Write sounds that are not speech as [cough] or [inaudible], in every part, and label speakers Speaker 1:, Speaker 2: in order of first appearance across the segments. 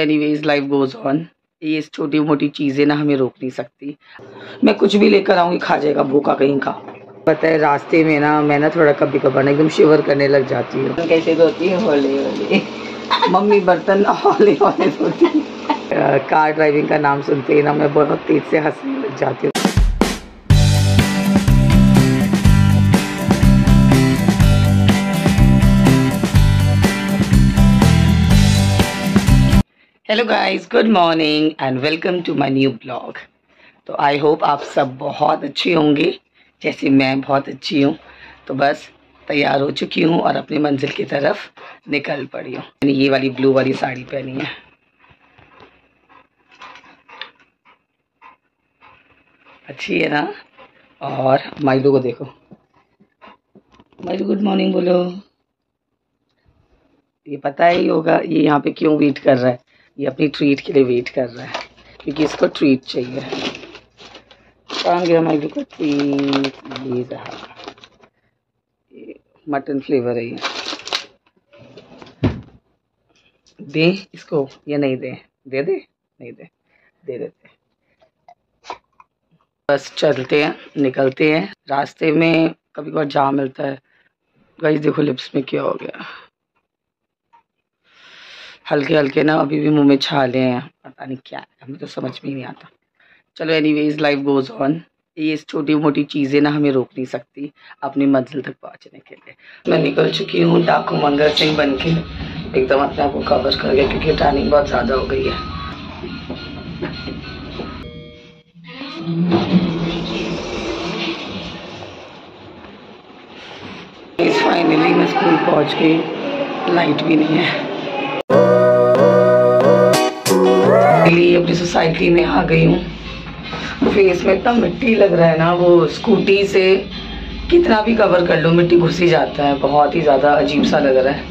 Speaker 1: Anyways life goes on ये छोटी मोटी चीज़ें ना हमें रोक नहीं सकती। मैं कुछ भी लेकर आऊँगी खा जाएगा भूखा कहीं का। पता है रास्ते में ना मैं ना थोड़ा कभी कभार ना एकदम शिवर करने लग जाती हूँ। कैसे धोती है? होले होले। [laughs] मम्मी बर्तन हौले हौले धोती कार ड्राइविंग का नाम सुनते ही ना मैं बहुत तेज से हंसने लग जाती हूँ। Hello guys good morning and welcome to my new blog तो आई होप आप सब बहुत अच्छे होंगे, जैसे मैं बहुत अच्छी हूँ। तो बस तैयार हो चुकी हूँ और अपनी मंजिल की तरफ़ निकल पड़ी हूँ। मैंने ये वाली ब्लू वाली साड़ी पहनी है। अच्छी है ना? और माइलू को देखो। माइलू गुड मॉर्निंग बोलो। ये पता ही होगा, ये यहाँ पे क्यों वेट कर रहा है। ये अपनी ट्रीट के लिए वेट कर रहा है, क्योंकि इसको ट्रीट चाहिए। कहाँ गया ट्रीट ये रहा। मटन फ्लेवर है ये। दे इसको, या नहीं दे? दे दे? नहीं दे। दे देते बस चलते हैं, निकलते हैं। रास्ते में कभी कभार जाम मिलता है। गाइस देखो लिप्स में क्या हो गया। हल्के हल्के ना अभी भी मुँह में छाले हैं, पता नहीं क्या है हमें तो समझ में नहीं आता। चलो एनीवेज लाइफ गोज ऑन ये छोटी मोटी चीज़ें ना हमें रोक नहीं सकती अपनी मंजिल तक पहुँचने के लिए। मैं निकल चुकी हूँ डाकू मंगर सिंह बन के एकदम अपने आप को कवर कर गया क्योंकि टर्निंग बहुत ज़्यादा हो गई है। फाइनली मैं स्कूल पहुँच गई। लाइट भी नहीं है। लिए अपनी सोसाइटी में आ गई हूँ। फेस में इतना मिट्टी लग रहा है ना, वो स्कूटी से कितना भी कवर कर लो, मिट्टी घुस ही जाता है। बहुत ही ज़्यादा अजीब सा लग रहा है।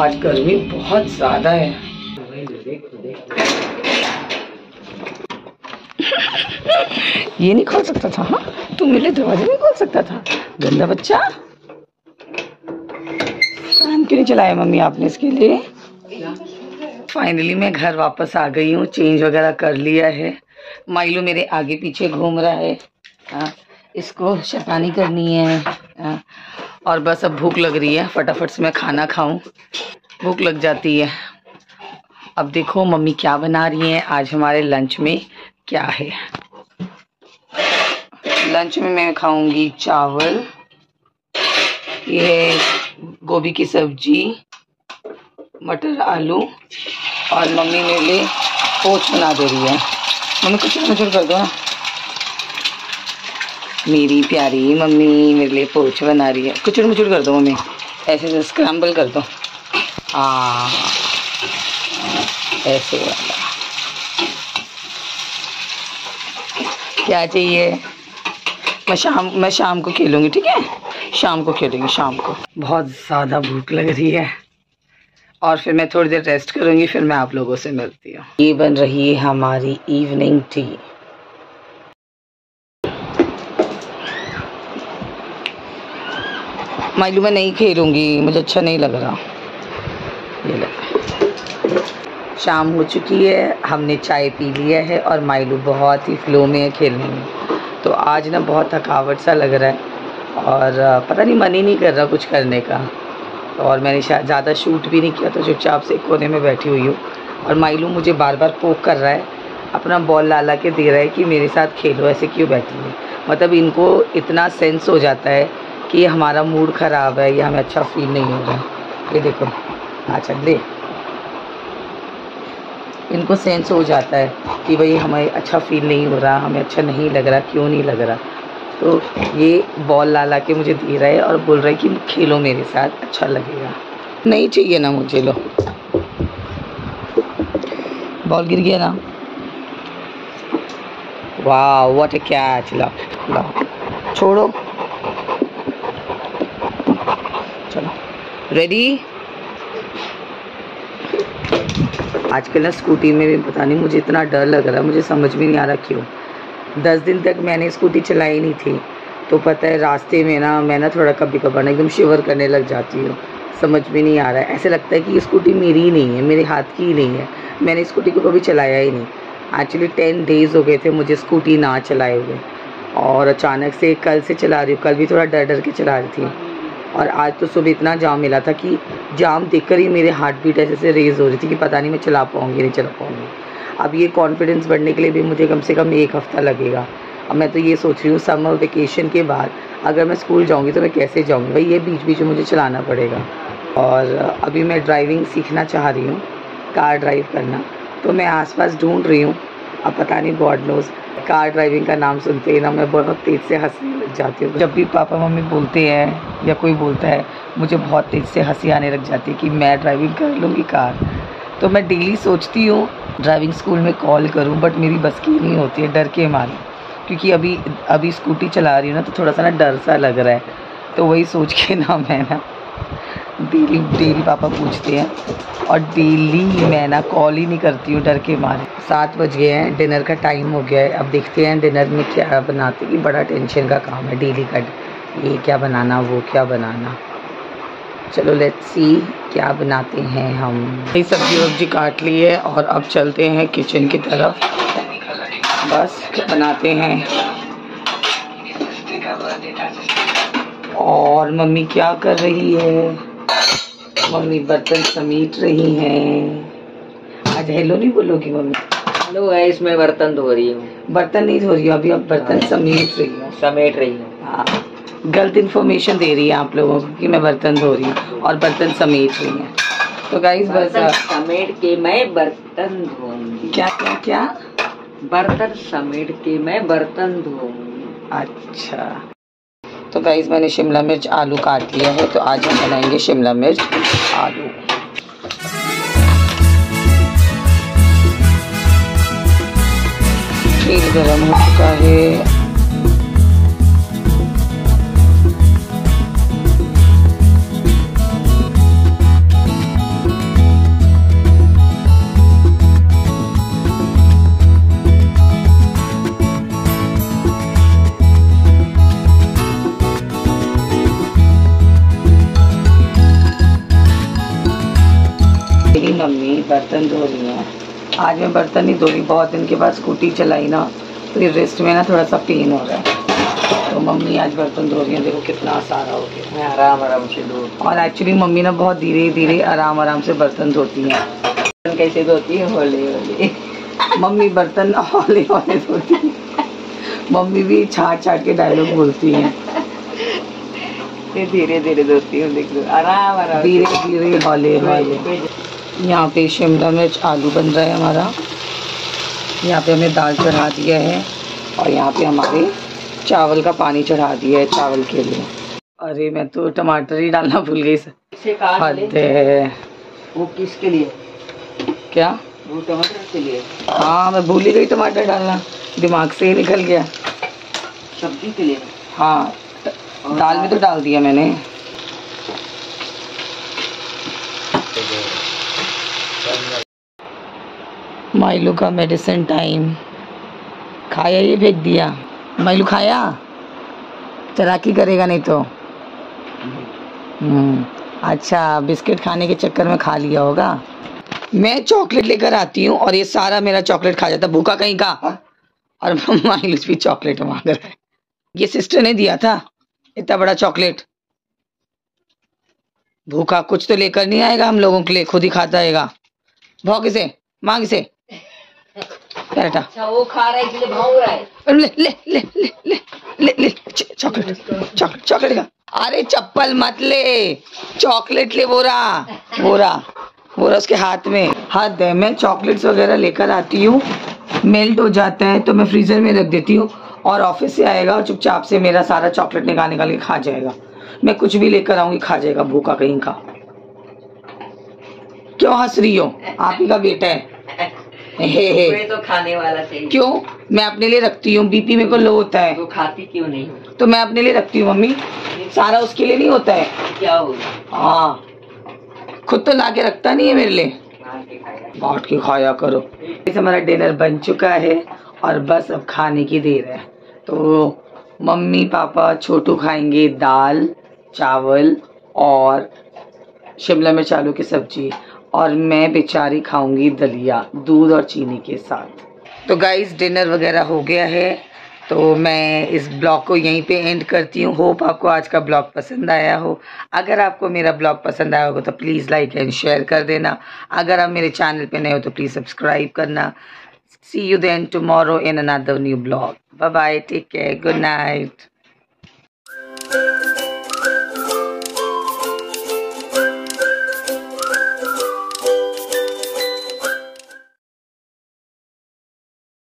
Speaker 1: आज गर्मी बहुत ज़्यादा है। ये नहीं खोल सकता था हाँ? तू मेरे दरवाजे नहीं खोल सकता था? गंदा बच्चा। फ़ैन क्यों नहीं चलाया मम्मी आपने इसके लिए? फाइनली मैं घर वापस आ गई हूँ। चेंज वगैरह कर लिया है। माइलू मेरे आगे पीछे घूम रहा है। आ, इसको शैतानी करनी है। आ, और बस अब भूख लग रही है। फटाफट से मैं खाना खाऊं। भूख लग जाती है। अब देखो मम्मी क्या बना रही हैं। आज हमारे लंच में क्या है। लंच में मैं खाऊँगी चावल। ये गोभी की सब्ज़ी। मटर, आलू और मम्मी मेरे लिए पोच बना दे रही है। मम्मी, कुछ मुचुर कर दो ना। मेरी प्यारी मम्मी मेरे लिए पोच बना रही है। कुछ मुचुर कर दो मम्मी। ऐसे ऐसे स्क्रैम्बल कर दो। हाँ। ऐसे वाला। क्या चाहिए? मैं शाम मैं शाम को खेलूँगी, ठीक है? शाम को खेलूँगी, शाम को। बहुत ज़्यादा भूख लग रही है। और फिर मैं थोड़ी देर रेस्ट करूँगी, फिर मैं आप लोगों से मिलती हूँ। ये बन रही है हमारी इवनिंग टी माइलू मैं नहीं खेलूँगी, मुझे अच्छा नहीं लग रहा। ये लग शाम हो चुकी है, हमने चाय पी लिया है और माइलू बहुत ही फ्लो में है खेलने में। तो आज ना बहुत थकावट सा लग रहा है और पता नहीं मन ही नहीं कर रहा कुछ करने का। और मैंने शायद ज़्यादा शूट भी नहीं किया तो चुपचाप से कोने में बैठी हुई हूँ। और माइलू मुझे बार बार पोक कर रहा है, अपना बॉल ला ला के दे रहा है कि मेरे साथ खेलो, ऐसे क्यों बैठी है? मतलब इनको इतना सेंस हो जाता है कि हमारा मूड ख़राब है, या हमें अच्छा फील नहीं हो रहा है ये देखो अच्छा ले। इनको सेंस हो जाता है कि भाई हमें अच्छा फील नहीं हो रहा, हमें अच्छा नहीं लग रहा, क्यों नहीं लग रहा? तो ये बॉल ला ला के मुझे दे रहा है और बोल रहा है कि खेलो मेरे साथ अच्छा लगेगा। नहीं चाहिए ना मुझे, लो। बॉल गिर गया ना। वाह व्हाट ए कैच लो। लो। छोड़ो। चलो। रेडी आजकल ना स्कूटी में भी पता नहीं, मुझे इतना डर लग रहा है, मुझे समझ में नहीं आ रहा क्यों। दस दिन तक मैंने स्कूटी चलाई नहीं थी। तो पता है, रास्ते में ना मैं ना थोड़ा कभी कभार ना एकदम शिवर करने लग जाती हूँ। समझ में नहीं आ रहा है। ऐसे लगता है कि स्कूटी मेरी ही नहीं है, मेरे हाथ की ही नहीं है। मैंने स्कूटी को कभी चलाया ही नहीं। एक्चुअली टेन डेज़ हो गए थे मुझे स्कूटी ना चलाए हुए। और अचानक से कल से चला रही हूँ। कल भी थोड़ा डर डर के चला रही थी। और आज तो सुबह इतना जाम मिला था कि जाम देखकर ही मेरे हार्ट बीट ऐसे से रेज़ हो रही थी कि पता नहीं मैं चला पाऊँगी नहीं चला पाऊँगी। अब ये कॉन्फिडेंस बढ़ने के लिए भी मुझे कम से कम एक हफ़्ता लगेगा। अब मैं तो ये सोच रही हूँ समर वेकेशन के बाद अगर मैं स्कूल जाऊँगी तो मैं कैसे जाऊँगी? भाई ये बीच बीच में मुझे चलाना पड़ेगा। और अभी मैं ड्राइविंग सीखना चाह रही हूँ कार ड्राइव करना। तो मैं आसपास ढूंढ रही हूँ, अब पता नहीं गॉड नोज़ कार ड्राइविंग का नाम सुनते ही ना मैं बहुत तेज़ से हंसने लग जाती हूँ। जब भी पापा मम्मी बोलते हैं या कोई बोलता है, मुझे बहुत तेज़ से हँसी आने लग जाती है कि मैं ड्राइविंग कर लूँगी कार तो मैं डेली सोचती हूँ ड्राइविंग स्कूल में कॉल करूँ बट मेरी बस की नहीं होती है, डर के मारे। क्योंकि अभी अभी स्कूटी चला रही हूँ ना तो थोड़ा सा ना डर सा लग रहा है। तो वही सोच के ना मैं ना, डेली डेली पापा पूछते हैं, और डेली मैं ना कॉल ही नहीं करती हूँ, डर के मारे। सात बज गए हैं, डिनर का टाइम हो गया है। अब देखते हैं डिनर में क्या बनाते कि बड़ा टेंशन का काम है, डेली का। ये क्या बनाना, वो क्या बनाना। चलो लेट्स सी क्या बनाते हैं हम। ये सब्ज़ी वब्जी काट ली है और अब चलते हैं किचन की तरफ़। बस बनाते हैं। और मम्मी क्या कर रही है? मम्मी बर्तन समेट रही हैं। आज हेलो नहीं बोलोगी मम्मी?
Speaker 2: हेलो है इसमें बर्तन धो रही हूँ।
Speaker 1: बर्तन नहीं धो रही हो? अभी अब बर्तन समेट रही हूँ?
Speaker 2: समेट रही हूँ।
Speaker 1: हाँ। गलत इन्फॉर्मेशन दे रही है आप लोगों को कि मैं बर्तन धो रही हूँ और बर्तन समेट रही है। तो गाइस बस
Speaker 2: समेट के मैं बर्तन धोऊँगी।
Speaker 1: क्या क्या क्या?
Speaker 2: बर्तन समेट के मैं बर्तन धोऊँगी।
Speaker 1: अच्छा। तो गाइस मैंने शिमला मिर्च आलू काट लिया है तो आज हम बनाएँगे शिमला मिर्च आलू। तेल गरम हो चुका है। बर्तन धो रही हैं। आज मैं बर्तन नहीं धो रही बहुत दिन के बाद स्कूटी चलाई ना तो ये रिस्ट में ना थोड़ा सा पेन हो रहा है। तो मम्मी आज बर्तन धो रही हैं देखो कितना सारा हो गया।
Speaker 2: मैं आराम आराम से धो
Speaker 1: और एक्चुअली मम्मी ना बहुत धीरे धीरे आराम आराम से बर्तन धोती हैं।
Speaker 2: बर्तन कैसे धोती है? होले होले।
Speaker 1: मम्मी बर्तन हौले हौले धोती हैं। मम्मी भी छाट छाट के डायलॉग बोलती हैं।
Speaker 2: धीरे धीरे धोती हूँ देख लो। आराम आराम
Speaker 1: धीरे धीरे हौले हौले। यहाँ पे शिमला मिर्च आलू बन रहा है हमारा। यहाँ पे हमने दाल चढ़ा दिया है और यहाँ पे हमारे चावल का पानी चढ़ा दिया है चावल के लिए। अरे मैं तो टमाटर ही डालना भूल गई सर। है।
Speaker 2: वो किसके लिए?
Speaker 1: क्या?
Speaker 2: वो टमाटर के लिए।
Speaker 1: हाँ मैं भूल ही गई टमाटर डालना। दिमाग से ही निकल गया।
Speaker 2: सब्ज़ी के लिए?
Speaker 1: हाँ दाल में तो डाल दिया मैंने। माइलू का मेडिसिन टाइम खाया ये फेंक दिया। माइलू खाया? चलाकी करेगा नहीं तो। हम्म अच्छा बिस्किट खाने के चक्कर में खा लिया होगा। मैं चॉकलेट लेकर आती हूँ और ये सारा मेरा चॉकलेट खा जाता, भूखा कहीं का? और माइलू भी चॉकलेट मांग रहा है। ये सिस्टर ने दिया था, इतना बड़ा चॉकलेट भूखा कुछ तो लेकर नहीं आएगा हम लोगों के लिए, खुद ही खाता आएगा भौक इसे, मांग इसे।
Speaker 2: अच्छा वो खा रहा है इसलिए भाग रहा है।
Speaker 1: ले ले ले ले ले ले ले चॉकलेट चॉकलेट चॉकलेट का अरे चप्पल मत ले चॉकलेट ले बोरा बोरा बोरा उसके हाथ में। हाथ है मैं चॉकलेट्स वगैरह लेकर आती हूँ। मेल्ट हो जाता है तो मैं फ्रीजर में रख देती हूँ। और ऑफ़िस से आएगा और चुपचाप से मेरा सारा चॉकलेट निकाल निकाल के खा जाएगा। मैं कुछ भी लेकर आऊँगी खा जाएगा भूखा कहीं का। क्यों हंस रही हो? आप ही का बेटा है। [laughs]
Speaker 2: तो खाने वाला चाहिए।
Speaker 1: क्यों? मैं अपने लिए रखती हूँ। बीपी मेरे को लो होता है।
Speaker 2: तो खाती क्यों नहीं? हो
Speaker 1: तो मैं अपने लिए रखती हूँ मम्मी। सारा उसके लिए नहीं होता है।
Speaker 2: क्या होगा
Speaker 1: हाँ। खुद तो ला के रखता नहीं है मेरे लिए। बांट के खाया करो। इस हमारा डिनर बन चुका है और बस अब खाने की देर है। तो मम्मी पापा छोटू खाएँगे दाल चावल और शिमला मिर्च आलू की सब्ज़ी। और मैं बेचारी खाऊँगी दलिया, दूध और चीनी के साथ। तो गाइस डिनर वगैरह हो गया है तो मैं इस ब्लॉग को यहीं पे एंड करती हूँ। होप आपको आज का ब्लॉग पसंद आया हो। अगर आपको मेरा ब्लॉग पसंद आया होगा तो प्लीज़ लाइक एंड शेयर कर देना। अगर आप मेरे चैनल पे नए हो तो प्लीज़ सब्सक्राइब करना। See you then tomorrow in another new blog bye bye take care good night